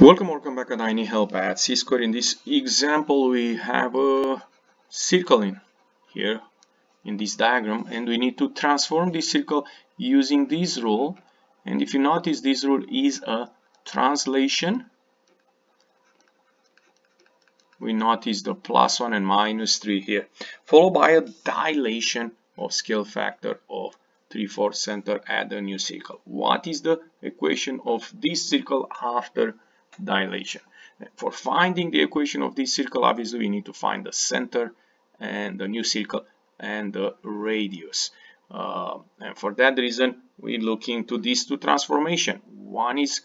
Welcome, welcome back at I need help at C-square. In this example, we have a circle in here in this diagram and we need to transform this circle using this rule. And if you notice, this rule is a translation. We notice the plus 1 and minus 3 here, followed by a dilation of scale factor of 3 4 center at the new circle. What is the equation of this circle after dilation. For finding the equation of this circle, obviously we need to find the center and the new circle and the radius. Uh, and for that reason, we look into these two transformation. One is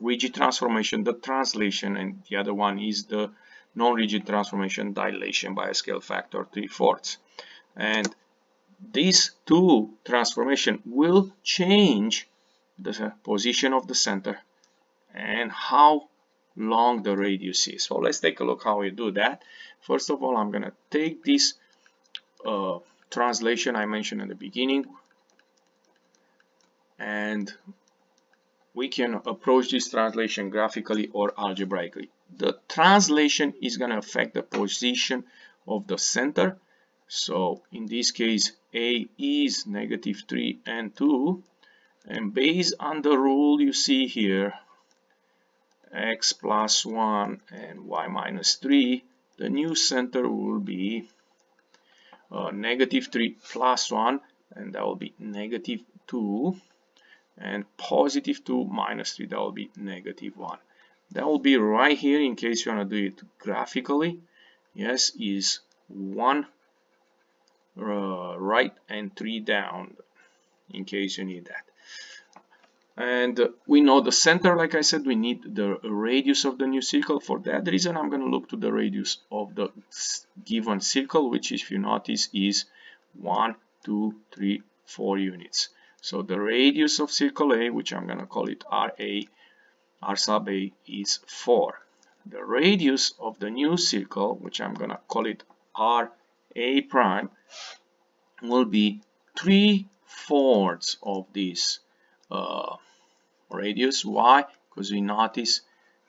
rigid transformation, the translation, and the other one is the non-rigid transformation, dilation by a scale factor 3 fourths. And these two transformation will change the position of the center and how long the radius is. So let's take a look how we do that. First of all, I'm going to take this uh, translation I mentioned in the beginning and we can approach this translation graphically or algebraically. The translation is going to affect the position of the center. So in this case, A is negative 3 and 2. And based on the rule you see here, x plus 1 and y minus 3, the new center will be uh, negative 3 plus 1 and that will be negative 2 and positive 2 minus 3 that will be negative 1 that will be right here in case you want to do it graphically. Yes is 1 uh, right and 3 down in case you need that and we know the center like I said we need the radius of the new circle. For that reason I'm going to look to the radius of the given circle which if you notice is 1 2 3 4 units. So the radius of circle A which I'm going to call it RA R sub A is 4 the radius of the new circle which I'm going to call it RA prime will be 3 fourths of this uh, radius. Why? Because we notice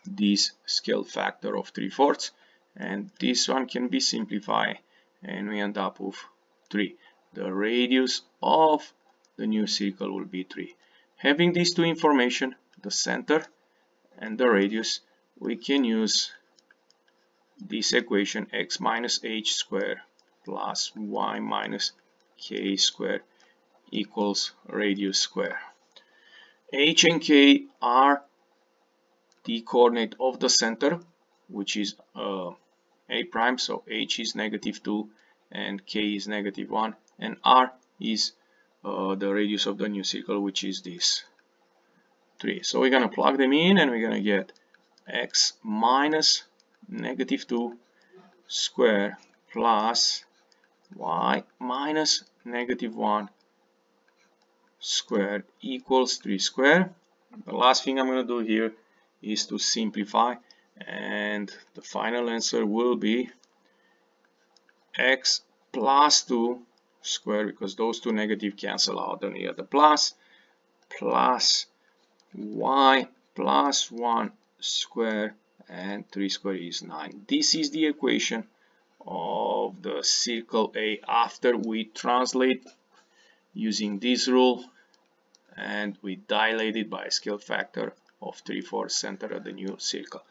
this scale factor of 3 fourths and this one can be simplified and we end up with 3. The radius of the new circle will be 3. Having these two information, the center and the radius, we can use this equation x minus h squared plus y minus k squared equals radius square h and k are the coordinate of the center which is uh, a prime. So h is negative 2 and k is negative 1 and r is uh, the radius of the new circle which is this 3 so we're gonna plug them in and we're gonna get x minus negative 2 square plus y minus negative 1 squared equals 3 squared. The last thing I'm going to do here is to simplify and the final answer will be x plus 2 squared because those two negative cancel out and here the plus plus y plus 1 square and 3 square is 9. This is the equation of the circle A after we translate using this rule and we dilate it by a scale factor of 3 4 center of the new circle.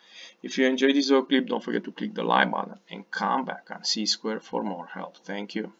If you enjoyed this video clip, don't forget to click the like button and come back on C Square for more help. Thank you.